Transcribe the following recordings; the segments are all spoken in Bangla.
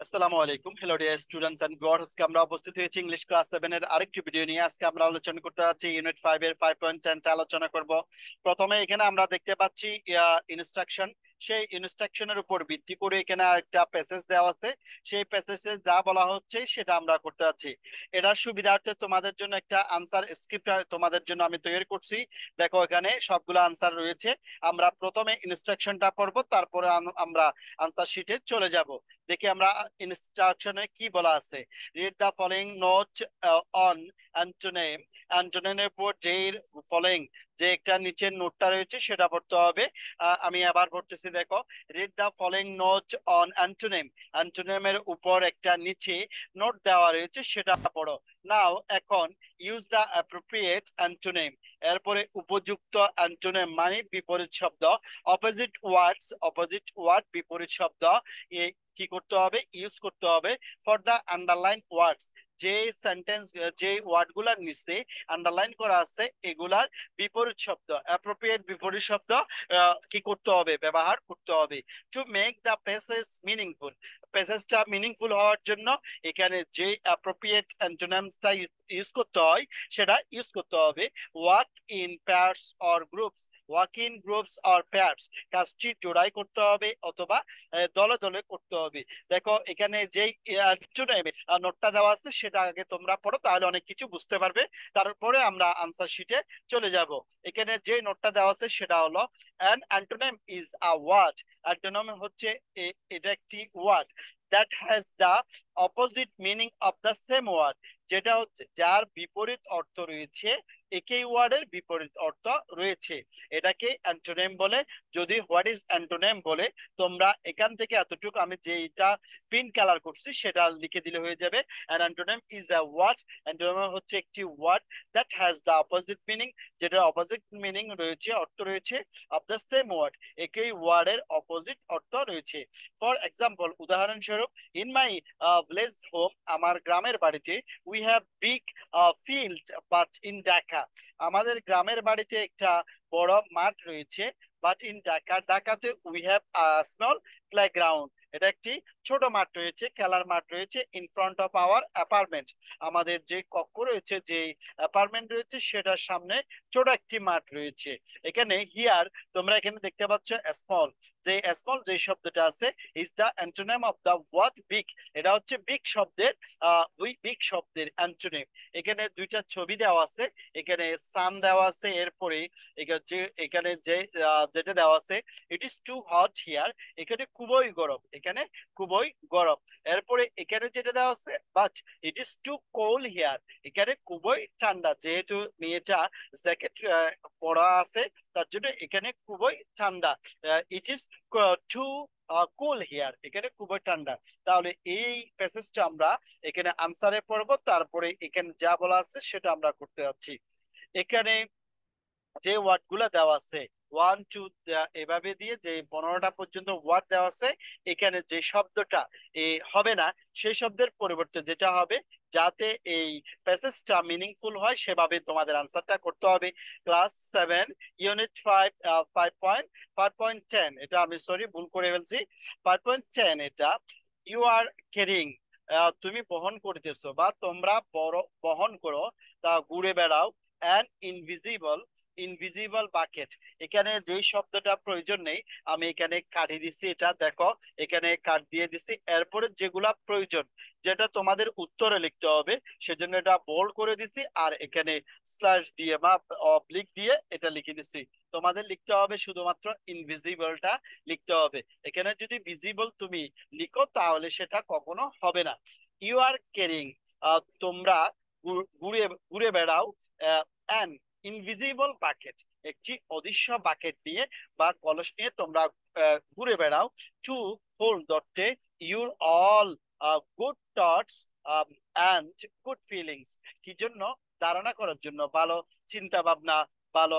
আসসালামু আলাইকুম hello dear students and viewers আজকে আমরা উপস্থিত হয়েছি ইংলিশ ক্লাস 7 এর আরেকটি ভিডিও নিয়ে। আজকে আমরা আলোচনা করতে যাচ্ছি ইউনিট 5 এর 5.10 আলোচনা করব। প্রথমে এখানে আমরা দেখতে পাচ্ছি ইনস্ট্রাকশন সেই ইনস্ট্রাকশনের উপর ভিত্তি করে এখানে একটা প্যাসেজ দেওয়া আছে। সেই প্যাসেজে যা বলা হচ্ছে সেটা আমরা করতে যাচ্ছি। এটার সুবিধার্থে তোমাদের জন্য একটা আনসার স্ক্রিপ্ট তোমাদের জন্য আমি তৈরি করছি। দেখো এখানে সবগুলো আনসার রয়েছে। আমরা প্রথমে ইনস্ট্রাকশনটা পড়ব, তারপরে আমরা আনসার শিটে চলে যাব। দেখি আমরা ইনস্ট্রাকশনে কি বলা আছে। Read the following note on antonym অ্যান্টোনেমের উপর যে ফলোইং যে একটা নিচের নোটটা রয়েছে সেটা পড়তে হবে। আমি আবার পড়তেছি, দেখো। Read the following note on antonym অ্যান্টোনেমের উপর একটা নিচে নোট দেওয়া রয়েছে, সেটা পড়ো। নাও এখন ইউজ দ্য অ্যাপ্রোপ্রিয়েট অ্যান্টোনেম এরপরে উপযুক্ত অ্যান্টোনেম মানে বিপরীত শব্দ। অপোজিট ওয়ার্ডস অপোজিট ওয়ার্ড বিপরীত শব্দ। কি করতে হবে? ইউজ করতে হবে। ফর দ্য আন্ডারলাইন ওয়ার্ডস যে সেন্টেন্স যে ওয়ার্ডগুলোর নিচে আন্ডারলাইন করা আছে, এগুলার বিপরীত শব্দ অ্যাপ্রোপ্রিয়েট বিপরীত শব্দ কি করতে হবে, ব্যবহার করতে হবে। To make the passage meaningful প্যাসেজটা meaningful হওয়ার জন্য এখানে যে অ্যাপ্রোপ্রিয়েট অ্যান্টোনামসটা ইউজ করতে হয়, সেটা ইউজ করতে হবে। Work in pairs or groups work in groups or pairs কাজটি জোড়াই করতে হবে অথবা দলে দলে করতে হবে। দেখো, এখানে যেই নোটটা দেওয়া আছে, সেটা আগে তোমরা পড়ো, তাহলে অনেক কিছু বুঝতে পারবে। তারপরে আমরা আনসার শিটে চলে যাব। এখানে যে নোটটা দেওয়া আছে সেটা হলো an antonym is a word antonym হচ্ছে এটা একটি word that has the opposite meaning of the same word যেটা হচ্ছে যার বিপরীত অর্থ রয়েছে, একই ওয়ার্ডের বিপরীত অর্থ রয়েছে। এটাকে অ্যান্টোনেম বলে। যদি হোয়াট ইজ অ্যান্টোনেম বলে, তোমরা এখান থেকে এতটুকু আমি যেটা পিন কালার করছি, সেটা লিখে দিলে হয়ে যাবে। An antonym is a word antonym হচ্ছে একটি word that has the opposite meaning যেটা অপোজিট মিনিং রয়েছে, অর্থ রয়েছে অফ দ্য সেম ওয়ার্ড একই ওয়ার্ডের অপোজিট অর্থ রয়েছে। ফর এক্সাম্পল উদাহরণস্বরূপ ইন মাই ভিলেজ হোম আমার গ্রামের বাড়িতে we have big field but in Dhaka আমাদের গ্রামের বাড়িতে একটা বড় মাঠ রয়েছে বাট ইন ঢাকা ঢাকাতে উই হ্যাভ স্মল প্লেগ্রাউন্ড এটা একটি ছোট মাঠ রয়েছে, খেলার মাঠ রয়েছে in front of our apartment আমাদের যে কক্ষ রয়েছে, যে অ্যাপার্টমেন্ট রয়েছে, সেটার সামনে ছোট একটি মাঠ রয়েছে। এখানে হিয়ার তোমরা এখানে দেখতে পাচ্ছ স্মল যে স্মল যে শব্দটা আছে is the antonym of the word big এটা হচ্ছে বিগ শব্দের ওই বিগ শব্দের অ্যান্টোনেম এখানে দুইটা ছবি দেওয়া আছে, এখানে সান দেওয়া আছে, এরপরে এখানে যে যেটা দেওয়া আছে it is too hot here এখানে খুবই গরম। এখানে খুবই গরম। এরপরে এখানে যেটা দেওয়া আছে but it is too cold here এখানে খুবই ঠান্ডা, যেহেতু মেয়েটা জ্যাকেট পরা আছে, তার জন্য এখানে খুবই ঠান্ডা। It is too cool here এখানে খুবই ঠান্ডা। তাহলে এই প্যাসেজটা আমরা এখানে আনসারে পড়ব, তারপরে এখানে যা বলা আছে সেটা আমরা করতে যাচ্ছি। এখানে যে ওয়ার্ড দেওয়া আছে ওয়ান টু এভাবে দিয়ে যে পনেরোটা পর্যন্ত ওয়ার্ড দেওয়া আছে, এখানে যে শব্দটা হবে না, সেই শব্দের পরিবর্তে যেটা হবে, যাতে এই প্যাসেজটা মিনিংফুল হয়, সেভাবে তোমাদের আনসারটা করতে হবে। Class seven unit five five point five point ten এটা আমি সরি ভুল করে ফেলছি। ফাইভ পয়েন্ট টেন এটা ইউ আর ক্যারিং তুমি বহন করতেছো বা তোমরা বড়, বহন করো, তা ঘুরে বেড়াও। অ্যান ইনভিজিবল ইনভিজিবল বাকেট এখানে যে শব্দটা প্রয়োজন নেই, আমি এখানে কাটি দিছি এটা দেখো, এখানে কাট দিয়ে দিছি এরপরে যেগুলা প্রয়োজন, যেটা তোমাদের উত্তরে লিখতে হবে, সেজন্য এটা বোল্ড করে দিছি আর এখানে স্ল্যাশ দিয়ে বা অবলিক দিয়ে এটা লিখে দিছি তোমাদের লিখতে হবে শুধুমাত্র ইনভিজিবলটা লিখতে হবে। এখানে যদি ভিজিবল তুমি লিখো, তাহলে সেটা কখনো হবে না। ইউ আর কেরিং তোমরা ঘুরে ঘুরে বেড়াও অ্যান ইনভিজিবল বাকেট একটি অদৃশ্য বাকেট নিয়ে বা কলস নিয়ে তোমরা ঘুরে বেড়াও to hold দত্তে your all good thoughts and good feelings কি জন্য? ধারণা করার জন্য। ভালো চিন্তা ভাবনা ভালো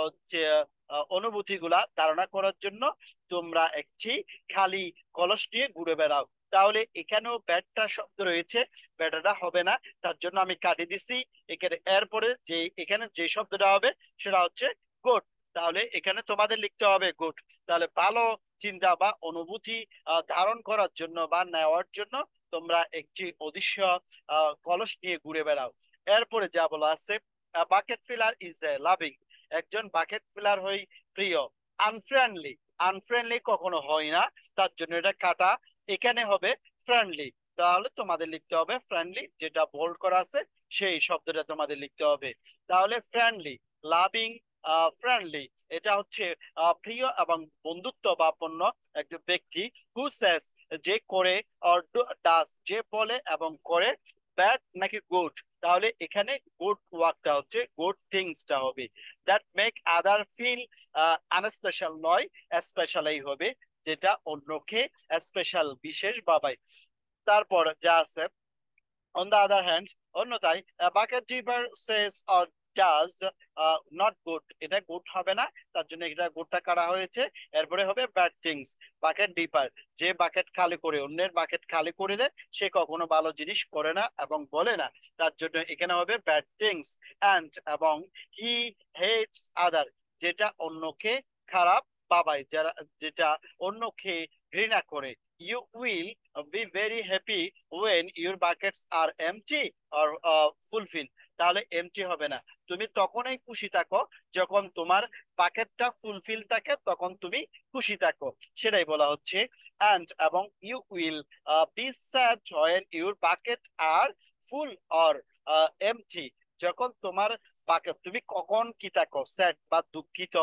অনুভূতি গুলা ধারণা করার জন্য তোমরা একটি খালি কলস নিয়ে ঘুরে বেড়াও। তাহলে এখানেও ব্যাটটা শব্দ রয়েছে ব্যাটাটা হবে না, তার জন্য আমি কাটি দিছি, এখানে এরপরে যে, এখানে যে শব্দটা হবে সেটা হচ্ছে গুড তাহলে এখানে তোমাদের লিখতে হবে গুড তাহলে ভালো চিন্তা বা অনুভূতি ধারণ করার জন্য বা নেওয়ার জন্য তোমরা একটি অদৃশ্য কলস নিয়ে ঘুরে বেড়াও। এরপরে যা বলা আছে bucket filler is a loving একজন বাকেট ফিলার হই প্রিয় আনফ্রেন্ডলি আনফ্রেন্ডলি কখনো হয় না, তার জন্য এটা কাটা এখানে হবে ফ্রেন্ডলি তাহলে তোমাদের লিখতে হবে ফ্রেন্ডলি যেটা বোল্ড করা আছে, সেই শব্দটা তোমাদের লিখতে হবে। তাহলে ফ্রেন্ডলি লাভিং ফ্রেন্ডলি এটা হচ্ছে প্রিয় এবং বন্ধুত্ব বাপন্ন একজন ব্যক্তি হু সেস যে করে অর ডাস যে বলে এবং করে ব্যাড নাকি গুড তাহলে এখানে গুড ওয়ার্কটা হচ্ছে গুড থিংসটা হবে। That make other feel unspecial নয় স্পেশালই হবে। যেটা অন্যকে স্পেশাল বিশেষ বাবাই। তারপর যা আছে অন দ্য আদার হ্যান্ড অন্য অন্যথায় bucket dipper says or does not good এটা গুড হবে না, তার জন্য এটা গুডটা কাটা হয়েছে? এরপরে হবে ব্যাড থিংস বাকেট ডিপার যে বাকেট খালি করে, অন্যের বাকেট খালি করে দেয়, সে কখনো ভালো জিনিস করে না এবং বলে না। তার জন্য এখানে হবে ব্যাড থিংস অ্যান্ড এবং হি হেটস আদার যেটা অন্যকে খারাপ বাবাই যারা যেটা অন্যকে ঘৃণা করে। You will be very happy when your buckets are empty or uh, fulfilled. তাহলে এমটি হবে না। তুমি তখনই খুশি থাকো যখন তোমার বাকেটটা ফুলফিল থাকে তখন তুমি খুশি থাকো। সেটাই বলা হচ্ছে। অ্যান্ড এবং you will be sad when your are full or uh, empty যখন তোমার বাকেট তুমি কখন কি থাকো স্যাড বা দুঃখিত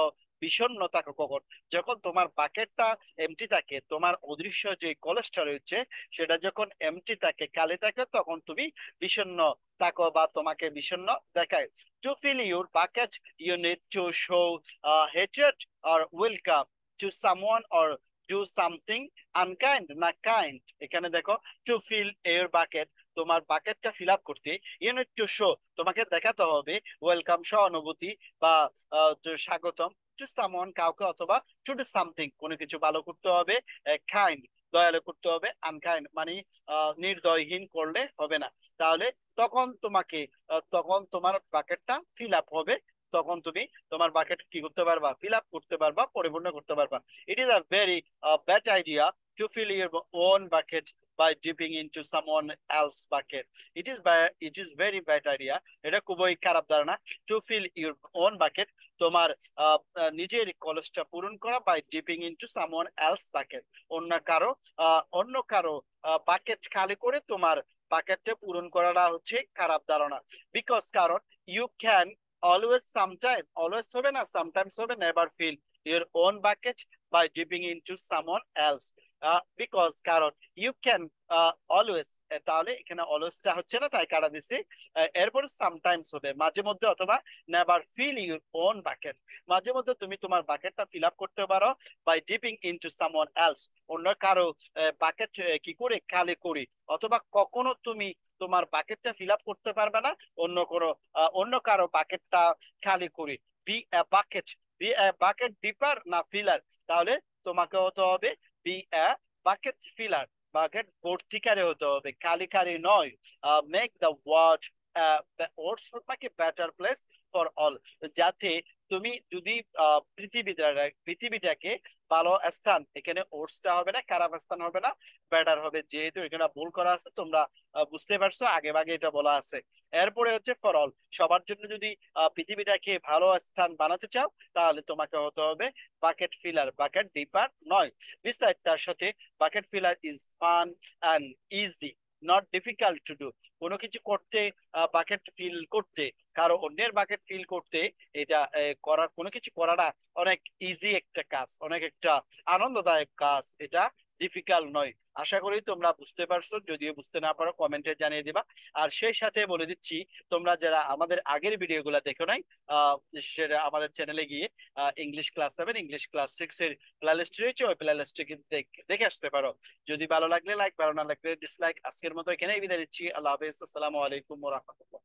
বিষণ্ণ থাকো কখন? যখন তোমার বাকেটটা এমটি থাকে, তোমার অদৃশ্য যে কলেজটা রয়েছে সেটা যখন এমটি থাকে, কালি থাকে, তখন তুমি বিষণ্ণ থাকো বা তোমাকে বিষণ্ণ দেখায়। To fill your bucket you need to show hated or welcome to someone or do something unkind না কাইন্ড এখানে দেখো টু ফিল ইউর বাকেট তোমার বাকেটটা ফিল আপ করতে ইউনিট টু শো তোমাকে দেখাতে হবে ওয়েলকাম সহানুভূতি বা স্বাগতম। টু সামন কাউকে অথবা টু ডু সামথিং কোনো কিছু ভালো করতে হবে কাইন্ড দয়ালু করতে হবে আনকাইন্ড মানে নির্দয়হীন করলে হবে না। তাহলে তখন তোমাকে তখন তোমার বাকেটটা ফিল আপ হবে, তখন তুমি তোমার বাকেট কি করতে পারবা? ফিল আপ করতে পারবা, পরিপূর্ণ করতে পারবা। It is a very bad idea to fill your own bucket by dipping into someone else bucket. It is by it is very bad idea. এটা খুবই খারাপ ধারণা to fill your own bucket তোমার নিজের কলেজটা পূরণ করা by dipping into someone else bucket অন্য কারও অন্য কারও বাকেট খালি করে তোমার বাকেটটা পূরণ করাটা হচ্ছে খারাপ ধারণা বিকজ কারণ you can always sometime always হবে না সামটাইমস হবে never fill your own bucket by dipping into someone else because কারণ can uh, always তাহলে এখানে অলওয়েজটা হচ্ছে না তাই কাটা দিছি। এরপর সামটাইমস হবে মাঝে মধ্যে অথবা never fill your own bucket মাঝে মধ্যে তুমি তোমার বাকেটটা ফিল আপ করতে পারো by dipping into someone else অন্য কারও বাকেট কি করে খালি করি। অথবা কখনো তুমি তোমার বাকেটটা ফিল আপ করতে পারবে না অন্য কোনো অন্য কারও বাকেটটা খালি করি। Be bucket be bucket dipper না ফিলার তাহলে তোমাকে হতে হবে be a bucket filler bucket ভর্তিকারে হতে হবে, খালি নয়। মেক দ্য ওয়ার্ড ওয়ার্ডস তোমাকে বেটার প্লেস ফর অল যাতে তুমি যদি পৃথিবীটা পৃথিবীটাকে ভালো স্থান, এখানে ওটসটা হবে না, খারাপ স্থান হবে না, বেটার হবে। যেহেতু এখানে ভুল করা আছে, তোমরা বুঝতে পারছ, আগে ভাগে এটা বলা আছে। এরপরে হচ্ছে ফর অল, সবার জন্য যদি পৃথিবীটাকে ভালো স্থান বানাতে চাও, তাহলে তোমাকে হতে হবে বাকেট ফিলার, বাকেট ডিপার নয়। বিসাইড তার সাথে bucket filler is fun and easy. Not difficult to do কোনো কিছু করতে বাকেট ফিল করতে, কারও অন্যের বাকেট ফিল করতে, এটা করার, কোনো কিছু করাটা অনেক ইজি একটা কাজ, অনেক একটা আনন্দদায়ক কাজ, এটা ডিফিকাল্ট নয়। আশা করি তোমরা বুঝতে পারছ, যদিও বুঝতে না পারো, কমেন্টে জানিয়ে দিবা। আর সেই সাথে বলে দিচ্ছি, তোমরা যারা আমাদের আগের ভিডিও গুলা দেখো নাই সেটা আমাদের চ্যানেলে গিয়ে English class seven English class six এর প্লেলিস্ট রয়েছে, ওই প্লেলিস্টে দেখে আসতে পারো। যদি ভালো লাগলে লাইক ভালো না লাগলে ডিসলাইক আজকের মতো এখানেই বিদায় দিচ্ছি আল্লাহ হাফেজ, আসসালামু আলাইকুম রহমতুল্লাহ।